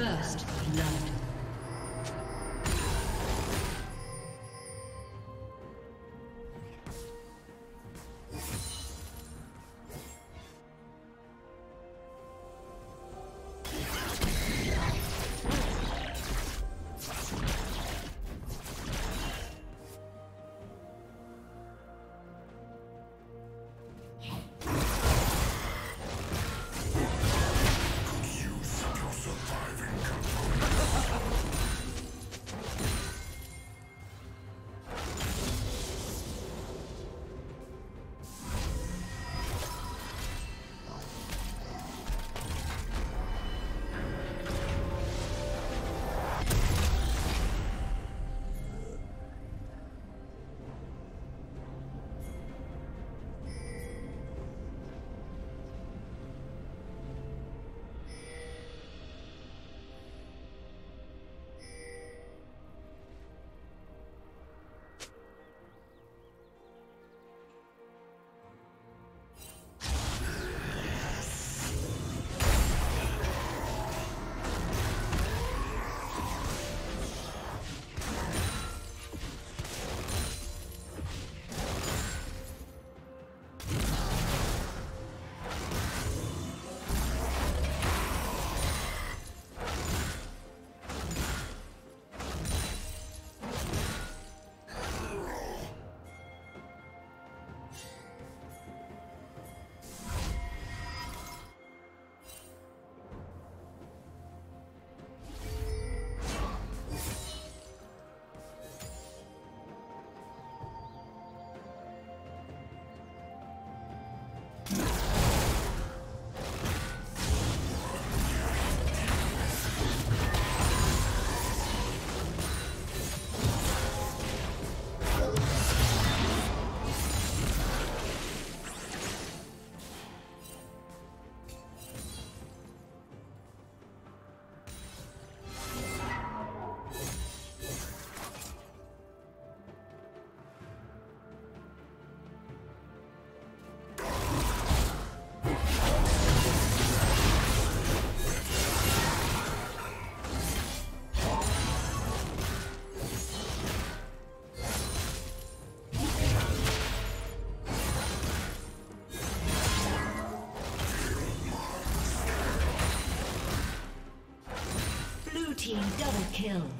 First blood. Kill.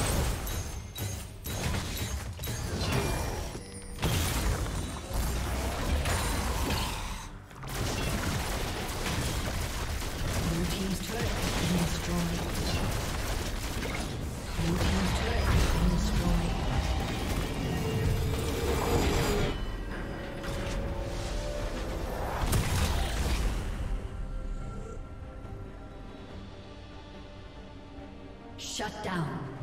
Shut down.